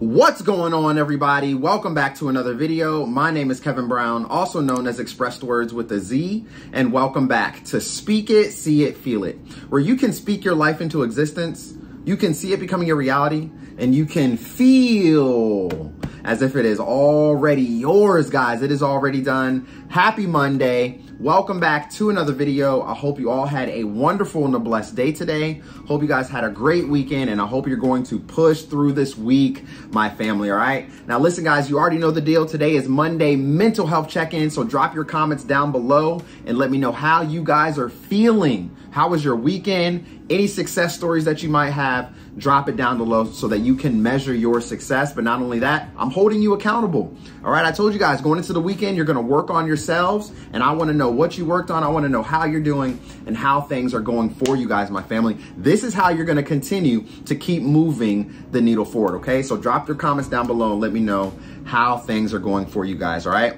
What's going on everybody? Welcome back to another video. My name is Kevin Brown, also known as Expressed Words with a Z, and welcome back to Speak It, See It, Feel It, where you can speak your life into existence, you can see it becoming a reality, and you can feel as if it is already yours, guys. It is already done. Happy Monday. Welcome back to another video. I hope you all had a wonderful and a blessed day today. Hope you guys had a great weekend and I hope you're going to push through this week, my family, all right? Now listen guys, you already know the deal. Today is Monday mental health check-in, so drop your comments down below and let me know how you guys are feeling. How was your weekend? Any success stories that you might have? drop it down below so that you can measure your success. But not only that, I'm holding you accountable. All right, I told you guys going into the weekend, you're gonna work on yourselves, and I wanna know what you worked on. I wanna know how you're doing and how things are going for you guys, my family. This is how you're gonna continue to keep moving the needle forward, okay? So drop your comments down below and let me know how things are going for you guys, all right?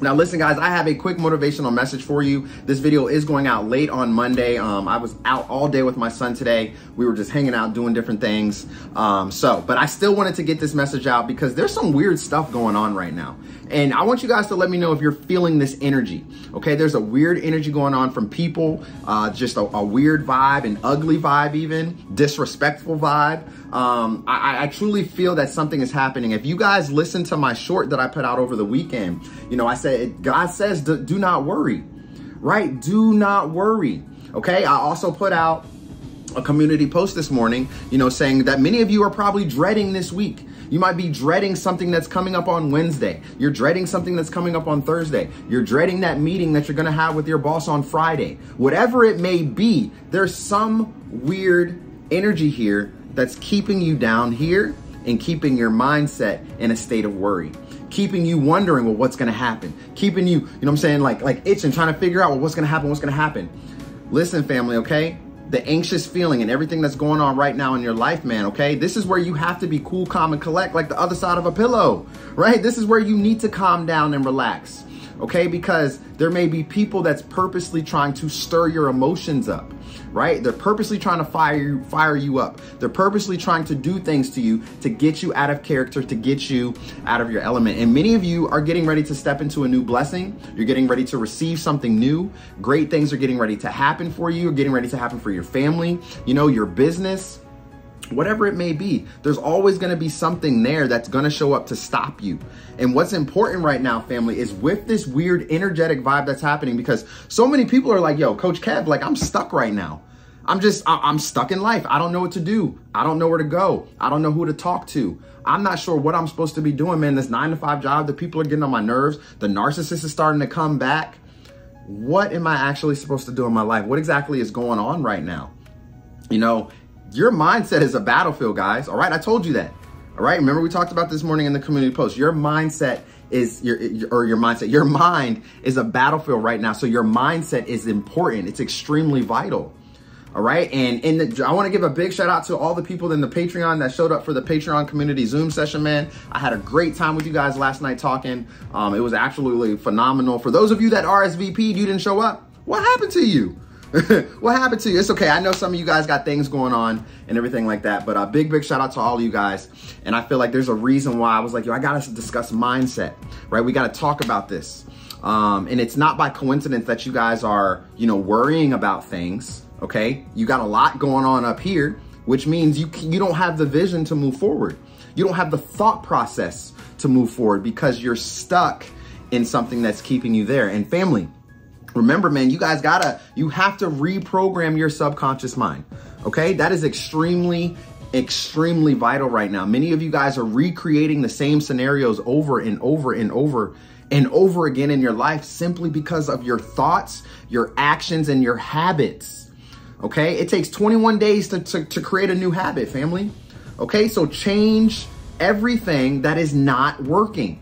Now listen guys, I have a quick motivational message for you. This video is going out late on Monday. Um, I was out all day with my son today. We were just hanging out doing different things. Um, so, but I still wanted to get this message out because there's some weird stuff going on right now. And I want you guys to let me know if you're feeling this energy. Okay, there's a weird energy going on from people, uh, just a, a, weird vibe, an ugly vibe even, disrespectful vibe. Um, I, I truly feel that something is happening. If you guys listen to my short that I put out over the weekend, you know, I said, God says, do, do not worry, right? Do not worry. Okay, I also put out a community post this morning, you know, saying that many of you are probably dreading this week. You might be dreading something that's coming up on Wednesday. You're dreading something that's coming up on Thursday. You're dreading that meeting that you're going to have with your boss on Friday. Whatever it may be, there's some weird energy here that's keeping you down here and keeping your mindset in a state of worry keeping you wondering well what's to happen keeping you you know what i'm saying like like itching trying to figure out well what's to happen what's to happen listen family okay the anxious feeling and everything that's going on right now in your life, man, okay? This is where you have to be cool, calm, and collect like the other side of a pillow, right? This is where you need to calm down and relax, okay? Because there may be people that's purposely trying to stir your emotions up right? They're purposely trying to fire you, fire you up. They're purposely trying to do things to you to get you out of character, to get you out of your element. And many of you are getting ready to step into a new blessing. You're getting ready to receive something new. Great things are getting ready to happen for you, getting ready to happen for your family, you know, your business whatever it may be, there's always going to be something there that's going to show up to stop you. And what's important right now, family, is with this weird energetic vibe that's happening because so many people are like, yo, Coach Kev, like I'm stuck right now. I'm just, I'm stuck in life. I don't know what to do. I don't know where to go. I don't know who to talk to. I'm not sure what I'm supposed to be doing, man. This nine to five job, the people are getting on my nerves. The narcissist is starting to come back. What am I actually supposed to do in my life? What exactly is going on right now? You know, your mindset is a battlefield, guys. All right, I told you that. All right, remember we talked about this morning in the community post. Your mindset is your or your mindset. Your mind is a battlefield right now. So your mindset is important. It's extremely vital. All right, and and the, I want to give a big shout out to all the people in the Patreon that showed up for the Patreon community Zoom session. Man, I had a great time with you guys last night talking. Um, it was absolutely phenomenal. For those of you that RSVP'd, you didn't show up. What happened to you? what happened to you? It's okay. I know some of you guys got things going on and everything like that, but a big, big shout out to all of you guys. And I feel like there's a reason why I was like, yo, I got to discuss mindset, right? We got to talk about this. Um, and it's not by coincidence that you guys are, you know, worrying about things. Okay. You got a lot going on up here, which means you, you don't have the vision to move forward. You don't have the thought process to move forward because you're stuck in something that's keeping you there. And family, Remember, man, you guys gotta, you have to reprogram your subconscious mind. Okay, that is extremely, extremely vital right now. Many of you guys are recreating the same scenarios over and over and over and over again in your life simply because of your thoughts, your actions, and your habits. Okay, it takes 21 days to, to, to create a new habit, family. Okay, so change everything that is not working.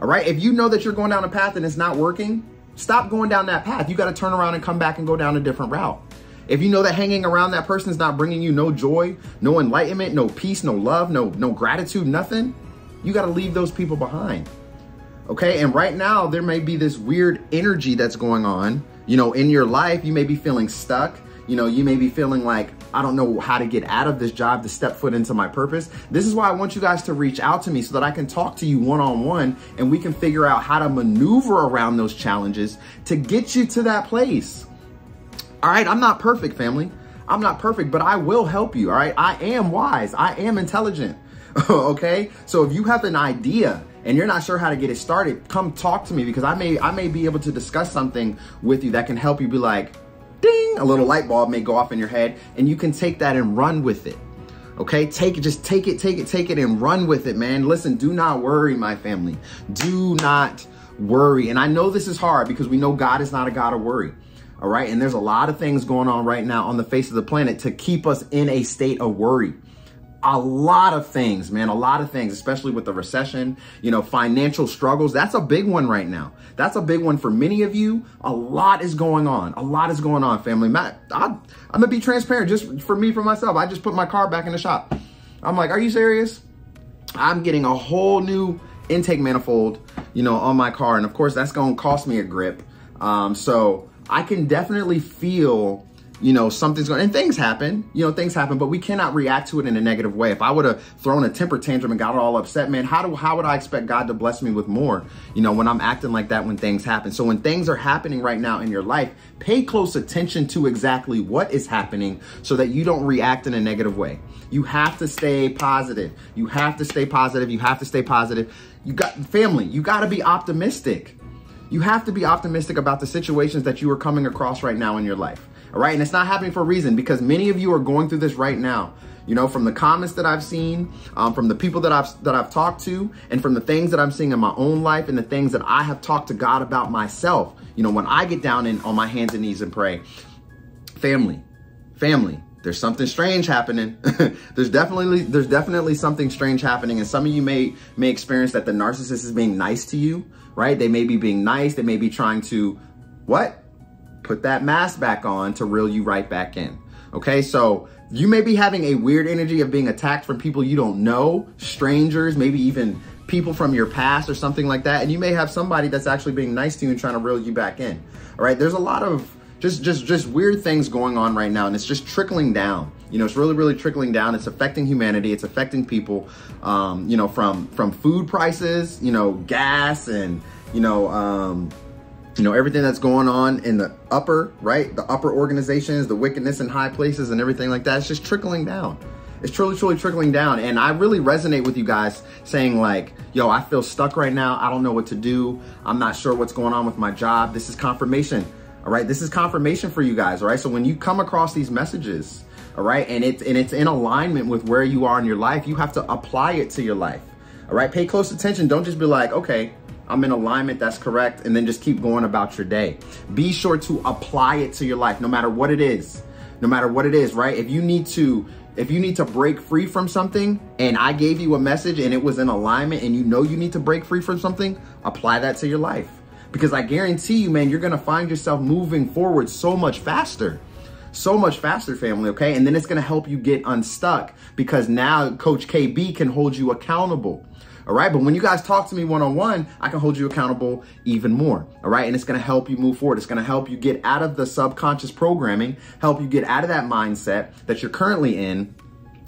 All right, if you know that you're going down a path and it's not working, Stop going down that path. You got to turn around and come back and go down a different route. If you know that hanging around that person is not bringing you no joy, no enlightenment, no peace, no love, no no gratitude, nothing, you got to leave those people behind. Okay? And right now there may be this weird energy that's going on, you know, in your life. You may be feeling stuck. You know, you may be feeling like I don't know how to get out of this job to step foot into my purpose. This is why I want you guys to reach out to me so that I can talk to you one on one and we can figure out how to maneuver around those challenges to get you to that place. All right, I'm not perfect, family. I'm not perfect, but I will help you. All right, I am wise, I am intelligent. okay, so if you have an idea and you're not sure how to get it started, come talk to me because I may I may be able to discuss something with you that can help you be like, ding, a little light bulb may go off in your head and you can take that and run with it. Okay, take it, just take it, take it, take it and run with it, man. Listen, do not worry, my family. Do not worry. And I know this is hard because we know God is not a God of worry. All right. And there's a lot of things going on right now on the face of the planet to keep us in a state of worry a lot of things, man, a lot of things, especially with the recession, you know, financial struggles. That's a big one right now. That's a big one for many of you. A lot is going on. A lot is going on, family. Matt, I, I'm gonna be transparent just for me, for myself. I just put my car back in the shop. I'm like, are you serious? I'm getting a whole new intake manifold, you know, on my car. And of course, that's gonna cost me a grip. Um, so I can definitely feel you know, something's going, and things happen, you know, things happen, but we cannot react to it in a negative way. If I would have thrown a temper tantrum and got all upset, man, how do, how would I expect God to bless me with more, you know, when I'm acting like that when things happen? So when things are happening right now in your life, pay close attention to exactly what is happening so that you don't react in a negative way. You have to stay positive. You have to stay positive. You have to stay positive. You got family, you got to be optimistic. You have to be optimistic about the situations that you are coming across right now in your life. All right. And it's not happening for a reason because many of you are going through this right now. You know, from the comments that I've seen, um, from the people that I've that I've talked to, and from the things that I'm seeing in my own life, and the things that I have talked to God about myself. You know, when I get down in on my hands and knees and pray, family, family, there's something strange happening. there's definitely there's definitely something strange happening, and some of you may may experience that the narcissist is being nice to you, right? They may be being nice. They may be trying to what put that mask back on to reel you right back in. Okay, so you may be having a weird energy of being attacked from people you don't know, strangers, maybe even people from your past or something like that. And you may have somebody that's actually being nice to you and trying to reel you back in. All right, there's a lot of just just just weird things going on right now and it's just trickling down you know it's really really trickling down it's affecting humanity it's affecting people um, you know from from food prices you know gas and you know um, you know, everything that's going on in the upper, right? The upper organizations, the wickedness in high places and everything like that. It's just trickling down. It's truly, truly trickling down. And I really resonate with you guys saying like, yo, I feel stuck right now. I don't know what to do. I'm not sure what's going on with my job. This is confirmation. All right. This is confirmation for you guys. All right. So when you come across these messages, all right, and it's and it's in alignment with where you are in your life, you have to apply it to your life. All right. Pay close attention. Don't just be like, okay, I'm in alignment, that's correct, and then just keep going about your day. Be sure to apply it to your life, no matter what it is. No matter what it is, right? If you need to if you need to break free from something and I gave you a message and it was in alignment and you know you need to break free from something, apply that to your life. Because I guarantee you, man, you're gonna find yourself moving forward so much faster. So much faster, family, okay? And then it's gonna help you get unstuck because now Coach KB can hold you accountable. All right. But when you guys talk to me one on one, I can hold you accountable even more. All right. And it's going to help you move forward. It's going to help you get out of the subconscious programming, help you get out of that mindset that you're currently in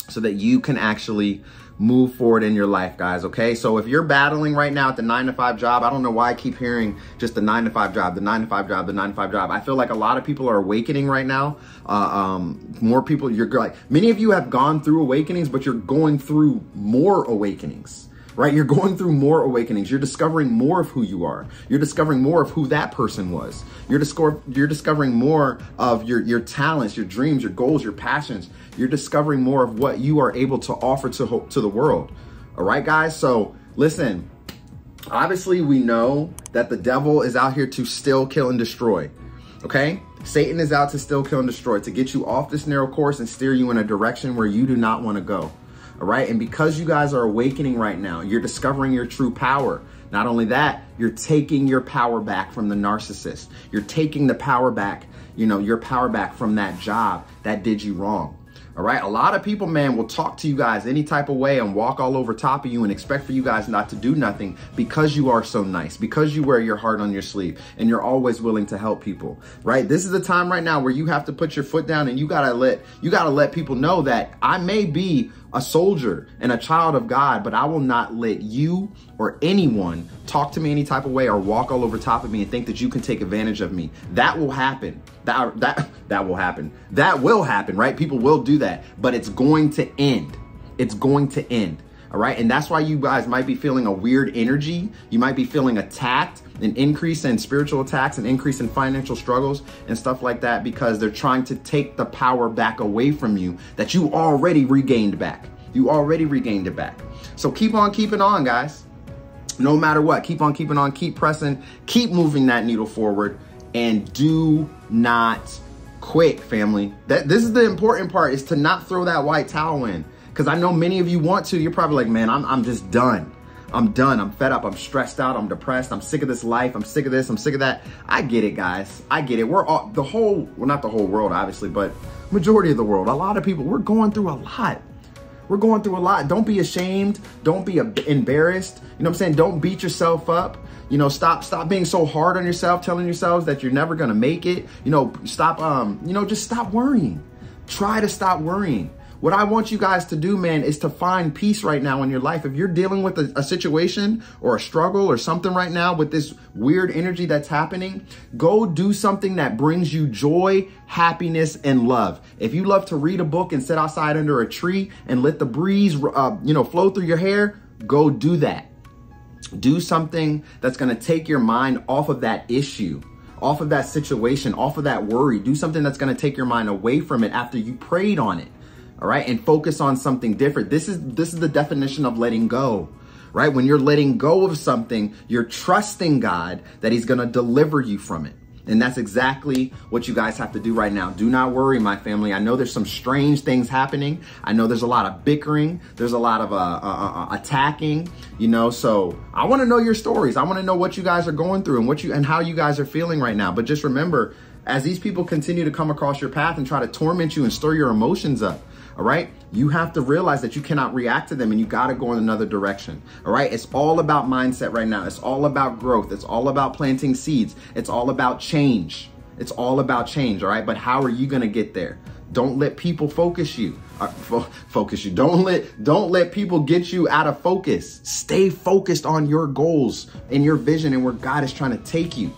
so that you can actually move forward in your life, guys. Okay. So if you're battling right now at the nine to five job, I don't know why I keep hearing just the nine to five job, the nine to five job, the nine to five job. I feel like a lot of people are awakening right now. Uh, um, more people, you're like, many of you have gone through awakenings, but you're going through more awakenings right? You're going through more awakenings. You're discovering more of who you are. You're discovering more of who that person was. You're, discover- you're discovering more of your, your talents, your dreams, your goals, your passions. You're discovering more of what you are able to offer to, to the world. All right, guys? So listen, obviously we know that the devil is out here to still kill and destroy. Okay? Satan is out to still kill and destroy, to get you off this narrow course and steer you in a direction where you do not want to go. All right. And because you guys are awakening right now, you're discovering your true power. Not only that, you're taking your power back from the narcissist. You're taking the power back, you know, your power back from that job that did you wrong. All right. A lot of people, man, will talk to you guys any type of way and walk all over top of you and expect for you guys not to do nothing because you are so nice, because you wear your heart on your sleeve and you're always willing to help people. Right. This is the time right now where you have to put your foot down and you gotta let you gotta let people know that I may be a soldier and a child of God, but I will not let you or anyone talk to me any type of way or walk all over top of me and think that you can take advantage of me. That will happen. That that that will happen. That will happen, right? People will do that, but it's going to end. It's going to end. All right. And that's why you guys might be feeling a weird energy. You might be feeling attacked, an increase in spiritual attacks, an increase in financial struggles and stuff like that because they're trying to take the power back away from you that you already regained back. You already regained it back. So keep on keeping on, guys. No matter what, keep on keeping on, keep pressing, keep moving that needle forward, and do not quit, family. That this is the important part is to not throw that white towel in. Because I know many of you want to. You're probably like, man, I'm, I'm just done. I'm done. I'm fed up. I'm stressed out. I'm depressed. I'm sick of this life. I'm sick of this. I'm sick of that. I get it, guys. I get it. We're all, the whole, well, not the whole world, obviously, but majority of the world, a lot of people, we're going through a lot. We're going through a lot. Don't be ashamed. Don't be embarrassed. You know what I'm saying? Don't beat yourself up. You know, stop stop being so hard on yourself, telling yourselves that you're never going to make it. You know, stop um, you know, just stop worrying. Try to stop worrying. What I want you guys to do, man, is to find peace right now in your life. If you're dealing with a, a, situation or a struggle or something right now with this weird energy that's happening, go do something that brings you joy, happiness, and love. If you love to read a book and sit outside under a tree and let the breeze, uh, you know, flow through your hair, go do that. Do something that's going to take your mind off of that issue off of that situation, off of that worry. Do something that's going to take your mind away from it after you prayed on it all right, and focus on something different. This is this is the definition of letting go. Right? When you're letting go of something, you're trusting God that he's going to deliver you from it. And that's exactly what you guys have to do right now. Do not worry, my family. I know there's some strange things happening. I know there's a lot of bickering. There's a lot of uh, uh, uh, uh attacking, you know. So I want to know your stories. I want to know what you guys are going through and what you and how you guys are feeling right now. But just remember, as these people continue to come across your path and try to torment you and stir your emotions up, all right? You have to realize that you cannot react to them and you got to go in another direction. All right? It's all about mindset right now. It's all about growth. It's all about planting seeds. It's all about change. It's all about change, all right? But how are you going to get there? Don't let people focus you. Uh, fo- focus you. Don't let don't let people get you out of focus. Stay focused on your goals and your vision and where God is trying to take you.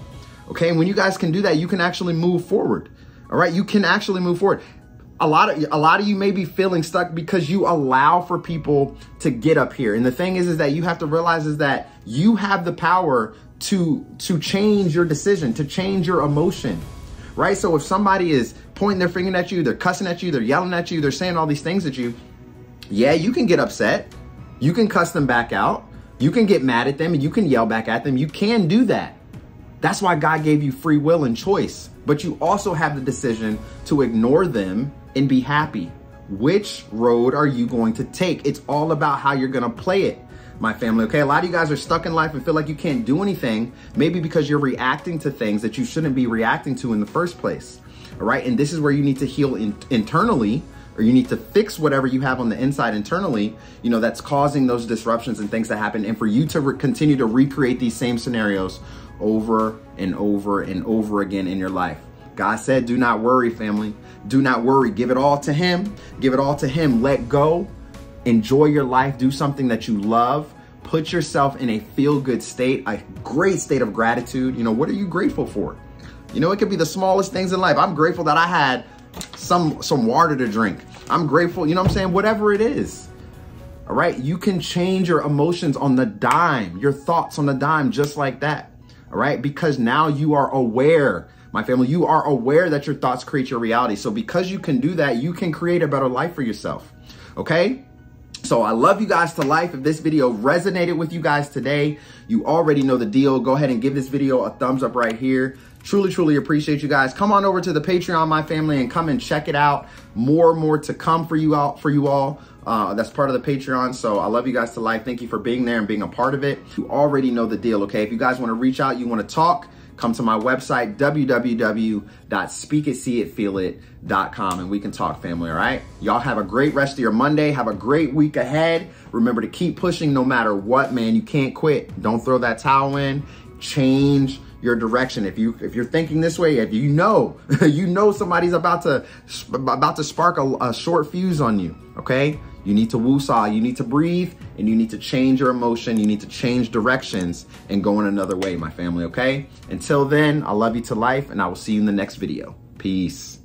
Okay? And when you guys can do that, you can actually move forward. All right? You can actually move forward a lot of a lot of you may be feeling stuck because you allow for people to get up here. And the thing is is that you have to realize is that you have the power to to change your decision, to change your emotion. Right? So if somebody is pointing their finger at you, they're cussing at you, they're yelling at you, they're saying all these things at you, yeah, you can get upset. You can cuss them back out. You can get mad at them and you can yell back at them. You can do that. That's why God gave you free will and choice. But you also have the decision to ignore them and be happy. Which road are you going to take? It's all about how you're going to play it, my family. Okay, a lot of you guys are stuck in life and feel like you can't do anything, maybe because you're reacting to things that you shouldn't be reacting to in the first place. All right, and this is where you need to heal in- internally or you need to fix whatever you have on the inside internally, you know, that's causing those disruptions and things that happen. And for you to continue to recreate these same scenarios over and over and over again in your life. God said, do not worry, family. Do not worry. Give it all to Him. Give it all to Him. Let go. Enjoy your life. Do something that you love. Put yourself in a feel good state, a great state of gratitude. You know, what are you grateful for? You know, it could be the smallest things in life. I'm grateful that I had some some water to drink. I'm grateful, you know what I'm saying? Whatever it is. All right, you can change your emotions on the dime, your thoughts on the dime just like that. All right, because now you are aware my family, you are aware that your thoughts create your reality. So because you can do that, you can create a better life for yourself. Okay? So I love you guys to life. If this video resonated with you guys today, you already know the deal. Go ahead and give this video a thumbs up right here. Truly, truly appreciate you guys. Come on over to the Patreon, my family, and come and check it out. More, and more to come for you out for you all. Uh, that's part of the Patreon. So I love you guys to life. Thank you for being there and being a part of it. You already know the deal, okay? If you guys want to reach out, you want to talk, come to my website, www.speakitseeitfeelit.com, and we can talk family, all right? Y'all have a great rest of your Monday. Have a great week ahead. Remember to keep pushing no matter what, man. You can't quit. Don't throw that towel in. Change your direction. If you if you're thinking this way, if you know you know somebody's about to about to spark a, a short fuse on you, okay? You need to woosah, you need to breathe, and you need to change your emotion. You need to change directions and go in another way, my family, okay? Until then, I love you to life, and I will see you in the next video. Peace.